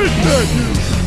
Get you